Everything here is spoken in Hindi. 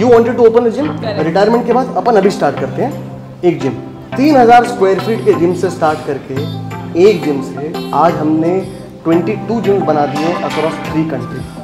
you wanted to open a gym retirement के बाद अपन अभी स्टार्ट करते हैं एक जिम तीन हज़ार स्क्वायर फीट के जिम से स्टार्ट करके एक जिम से आज हमने 22 जिम बना दिए अक्रॉस थ्री कंट्री